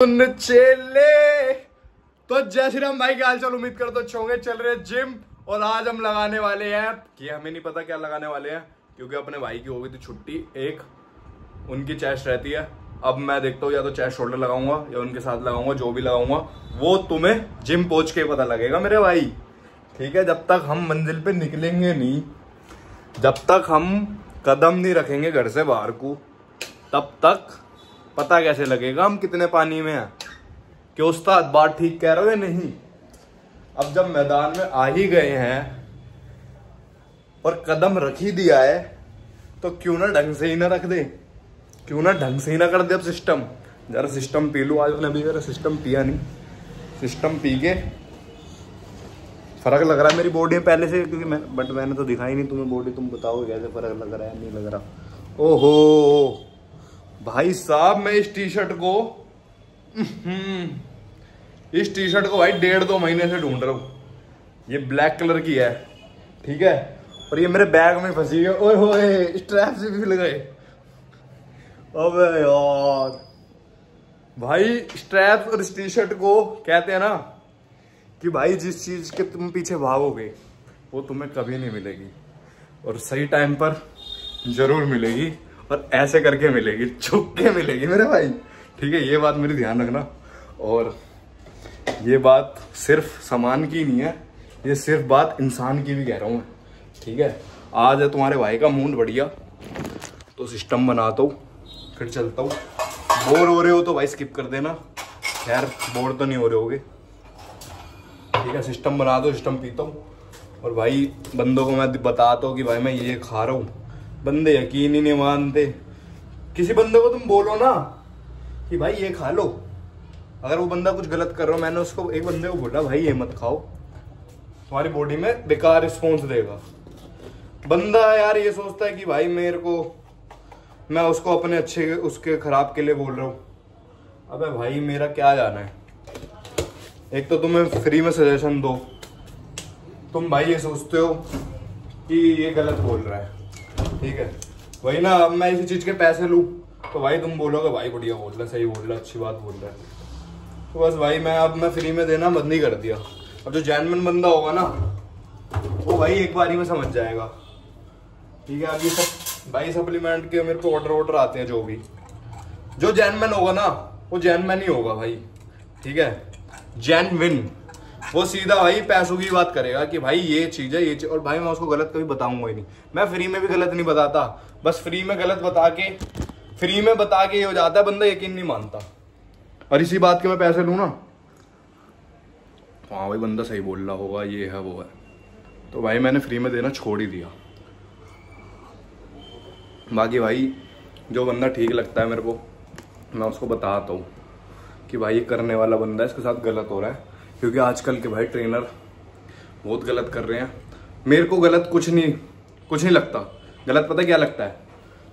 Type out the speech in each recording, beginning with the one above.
सुन चेले। तो जय श्री राम भाई, क्या हाल चाल उम्मीद करते तो अच्छे चल रहे जिम और आज हम लगाने वाले हैं कि हमें नहीं पता क्या लगाने वाले हैं, क्योंकि अपने भाई की हो गई थी छुट्टी, एक। उनकी चेस्ट रहती है। अब मैं देखता हूँ, या तो चेस्ट शोल्डर लगाऊँगा, या उनके साथ लगाऊँगा, जो भी लगाऊँगा। वो तुम्हें जिम पहुँच के पता लगेगा मेरे भाई। ठीक है, जब तक हम मंजिल पे निकलेंगे नहीं, जब तक हम कदम नहीं रखेंगे घर से बाहर को, तब तक पता कैसे लगेगा हम कितने पानी में हैं? कि उस्ताद बात ठीक कह रहे हो नहीं? अब जब मैदान में आ ही गए हैं और कदम रख ही दिया है तो क्यों ना ढंग से ही ना रख दे? क्यों ना ढंग से ही ना कर दे अब सिस्टम जरा सिस्टम पी लू, आज मैंने अभी जरा सिस्टम पिया नहीं। सिस्टम पी के फ़र्क लग रहा है मेरी बॉडी पहले से, क्योंकि मैं बट मैंने तो दिखाई नहीं तुम्हें बॉडी तुम बताओ कैसे फ़र्क लग रहा है, नहीं लग रहा। ओहो! भाई साहब मैं इस टी शर्ट को हम्म, इस टी शर्ट को भाई डेढ़ दो महीने से ढूंढ रहा हूँ। ये ब्लैक कलर की है ठीक है? और ये मेरे बैग में फंसी है। ओए होए स्ट्रैप से भी लग। गए अबे यार। भाई स्ट्रैप और इस टी शर्ट को कहते हैं ना कि भाई जिस चीज़ के तुम पीछे भागोगे वो तुम्हें कभी नहीं मिलेगी। और सही टाइम पर ज़रूर मिलेगी। और ऐसे करके मिलेगी छुप के मिलेगी मेरे भाई। ठीक है, ये बात मेरी ध्यान रखना। और ये बात सिर्फ़ सामान की नहीं है, ये सिर्फ़ बात इंसान की भी कह रहा हूँ मैं। ठीक है, आज है तुम्हारे भाई का मूड बढ़िया तो सिस्टम बनाता हूँ, फिर चलता हूँ। बोर हो रहे हो तो भाई स्किप कर देना। खैर, बोर तो नहीं हो रहे होगे। ठीक है सिस्टम बना दो सिस्टम पीता हूँ। और भाई, बंदों को मैं बताता हूँ कि भाई मैं ये खा रहा हूँ। बंदे यकीन ही नहीं मानते। किसी बंदे को तुम बोलो ना कि भाई ये खा लो। अगर वो बंदा कुछ गलत कर रहा हो, मैंने उसको एक बंदे को बोला, भाई ये मत खाओ। तुम्हारी बॉडी में बेकार रिस्पॉन्स देगा। बंदा यार ये सोचता है कि भाई मेरे को, मैं उसको अपने अच्छे, उसके खराब के लिए बोल रहा हूँ। अबे भाई मेरा क्या जाना है? एक तो तुम्हें फ्री में सजेशन दो। तुम भाई ये सोचते हो कि ये गलत बोल रहा है। ठीक है। वही ना, अब मैं इसी चीज़ के पैसे लू। तो भाई तुम बोलोगे, भाई बढ़िया, बोल रहा सही बोल रहा अच्छी बात बोल रहा है। तो बस भाई मैं अब मैं फ्री में देना बंद नहीं कर दिया। अब जो जैनमन बंदा होगा ना, वो भाई एक बार ही में समझ जाएगा। ठीक है, अभी सब, भाई सप्लीमेंट के मेरे को ऑर्डर ऑर्डर आते हैं जो भी। जो जैनमैन होगा ना, वो जैनमैन ही होगा भाई। ठीक है? जैनविन वो सीधा भाई पैसों की बात करेगा कि भाई ये चीज़ है, ये चीज़, और भाई मैं उसको गलत कभी बताऊँगा ही नहीं। मैं फ्री में भी गलत नहीं बताता। बस फ्री में गलत बता के फ्री में बता के ये हो जाता है, बंदा यकीन नहीं मानता। और इसी बात के मैं पैसे लू ना? हाँ भाई, बंदा सही बोल रहा होगा, ये है, वो है। तो भाई मैंने फ्री में देना छोड़ ही दिया। बाकी भाई, जो बंदा ठीक लगता है मेरे को, मैं उसको बताता हूँ कि भाई ये करने वाला बंदा है, इसके साथ गलत हो रहा है। क्योंकि आजकल के भाई ट्रेनर बहुत गलत कर रहे हैं। मेरे को गलत कुछ नहीं कुछ नहीं लगता। गलत पता क्या लगता है?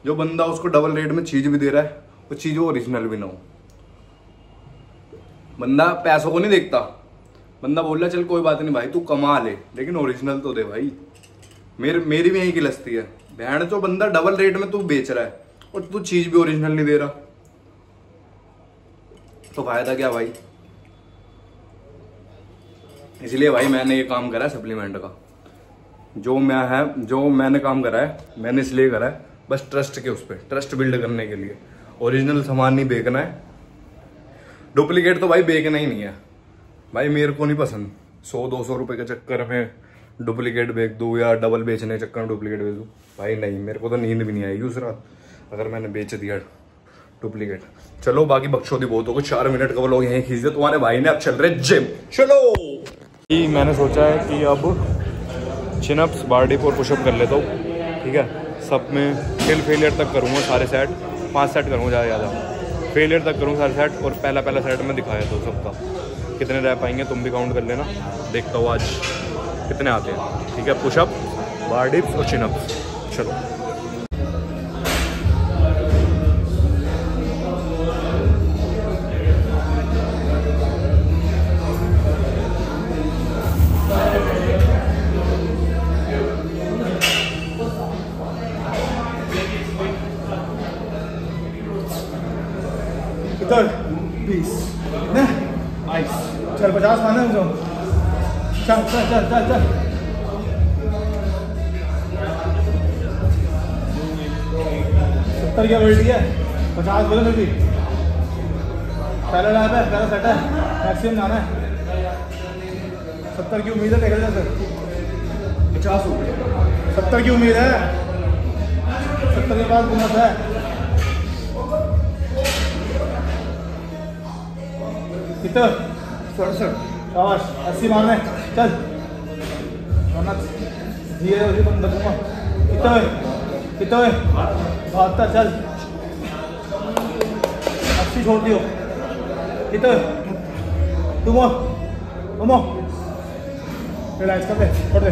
जो बंदा उसको डबल रेट में चीज़ भी दे रहा है, वो चीज़ ओरिजिनल भी ना हो। बंदा पैसों को नहीं देखता। बंदा बोल रहा चल, कोई बात नहीं भाई, तू कमा ले। लेकिन ओरिजिनल तो दे भाई। मेरे, मेरी भी यही गिलस्ती है। बहन तो बंदा डबल रेट में तू बेच रहा है, और तू चीज़ भी ओरिजिनल नहीं दे रहा। तो फ़ायदा क्या भाई? इसलिए भाई मैंने ये काम करा है सप्लीमेंट का। जो मैं है, जो मैंने काम करा है, मैंने इसलिए करा है, बस ट्रस्ट के उस पर ट्रस्ट बिल्ड करने के लिए। ओरिजिनल सामान नहीं बेचना है। डुप्लीकेट तो भाई बेचना ही नहीं है। भाई मेरे को नहीं पसंद। सौ, दो सौ रुपए के चक्कर में डुप्लीकेट बेच दू या डबल बेचने चक्कर में डुप्लीकेट बेच दू। भाई नहीं, मेरे को तो नींद भी नहीं आएगी उस रात, अगर मैंने बेच दिया डुप्लीकेट चलो, बाकी बख्शो दी बहुत होगा चार मिनट का वो लोग यहीं खींच दे तुम्हारे भाई ने अब चल रहे जिम चलो! मैंने सोचा है कि अब चिनअप्स बारडिप और पुशअप कर लेता हूँ, ठीक है? सब में फिल फेलियर तक करूँगा सारे सेट पाँच सेट करूँगा ज़्यादा ज़्यादा। फेलियर तक करूँगा सारे सेट और पहला पहला सेट में दिखाया तो सबका कितने रह पाएँगे तुम भी काउंट कर लेना। देखता हूँ आज कितने आते हैं, ठीक है? पुशअप बारडिप्स और चिनअप्स चलो। Third, peace. चल पचास माने चल चल चल चल चल सत्तर क्या बैठी है? पचास बोले भी पहला लाभ है पहला सेट है। मैक्सिमम जाना है। सत्तर की उम्मीद है टेकल जा सर पचास हो सत्तर की उम्मीद है। सत्तर के बाद बोनस है। शाबाश अस्सी मारणे चल मनात जी बंद करू मग कितं आहे चल अस्सी छोड़ दियो कितं आहे तू मग कर दे छोड़ दे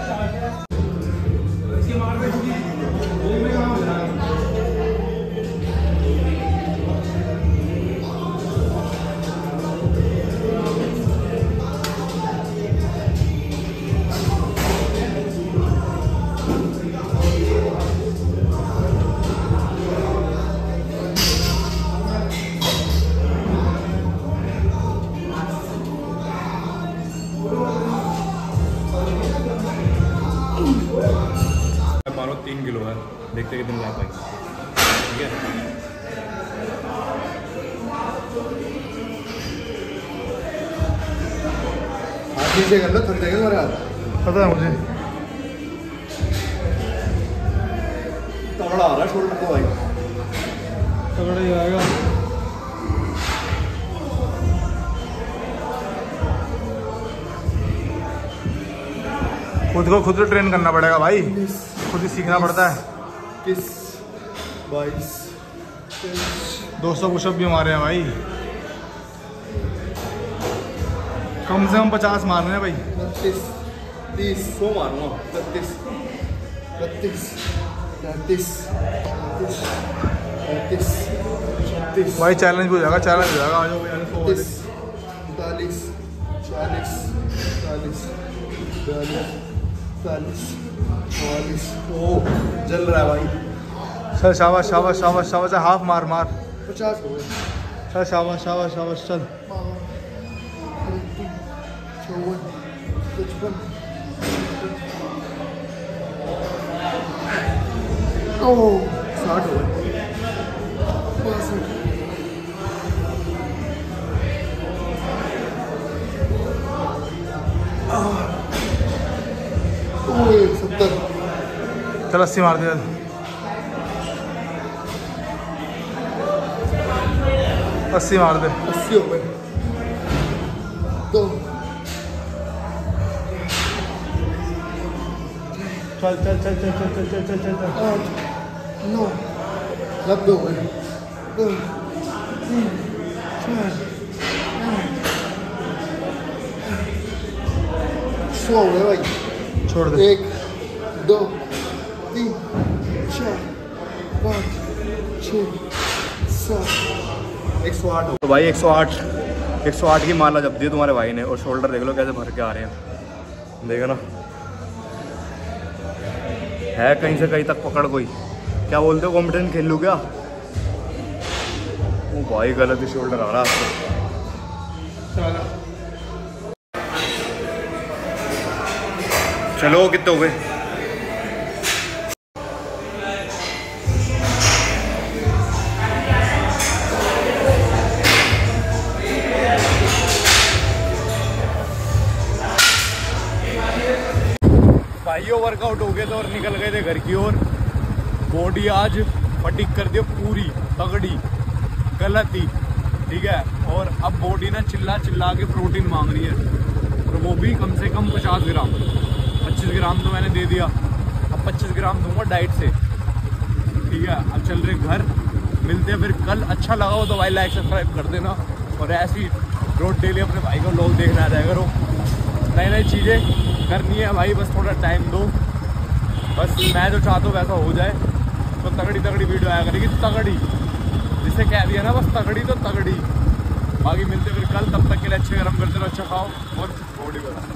तीन किलो है। देखते कितने ला पाएँगे। ठीक है? कर लो थक जाएगा तुम्हारे हाथ पता है मुझे। तगड़ा आ रहा है शोल्डर को भाई। तगड़ा ही आएगा। खुद को खुद ट्रेन करना पड़ेगा भाई। खुद ही सीखना पड़ता है। किस बाईस दो सौ पुशअप भी मारे हैं भाई। कम से कम पचास मारने हैं भाई। बत्तीस तीस सो मारूँगा। बत्तीस बत्तीस तैंतीस बत्तीस पैंतीस भाई चैलेंज हो जाएगा चैलेंज हो जाएगा आ जाओ भाई, सौ उनतालीस चालीस चालीस बयालीस। ओ जल रहा है भाई। सर शाबाश शाबाश शाबाश शाबाश हाफ़ मार मार। पचास। हो गए चल शाबाश शाबाश शाबाश चल। चौवन पचपन। ओह साठ हो गए। चल अस्सी मार दिया। अस्सी मार दे। अस्सी हो गए। दो चल चल चल चल चल चल चल चल चल। चल आठ नौ। नब्बे हो गए दो। तीन। चार। सौ हो गए भाई। छोड़ दे। एक दो तीन चार पाँच छः सात एक सौ आठ तो भाई, एक सौ आठ। एक सौ आठ की माला जब दी तुम्हारे भाई ने, और शोल्डर देख लो कैसे भर के आ रहे हैं। देखो ना। है कहीं से कहीं तक पकड़ कोई। क्या बोलते हो कॉम्पिटिशन खेल लूँ क्या? वो भाई, गलत ही शोल्डर आ रहा है। चलो, कितने हो गए? वर्कआउट हो गए थे और निकल गए थे घर की ओर। बॉडी आज फटिक कर दियो पूरी तगड़ी, गलत ही ठीक है? और अब बॉडी ना चिल्ला चिल्ला के प्रोटीन मांग रही है। और वो भी कम से कम 50 ग्राम। 25 ग्राम तो मैंने दे दिया। अब 25 ग्राम दूँगा डाइट से। ठीक है? अब चल रहे घर। मिलते हैं फिर कल। अच्छा लगा हो तो भाई लाइक सब्सक्राइब कर देना। और ऐसी रोड डेली अपने भाई को लोग देखना, रहा करो। नई नई चीज़ें करनी है भाई, बस थोड़ा टाइम दो। बस मैं जो चाहता हूँ वैसा हो जाए। तो तगड़ी तगड़ी वीडियो आया करेगी, तगड़ी। जिसे कह दिया ना, बस तगड़ी तो तगड़ी। बाकी मिलते फिर कल, तब तक के लिए अच्छे गर्म करते रहो अच्छा खाओ, और बॉडी बनाओ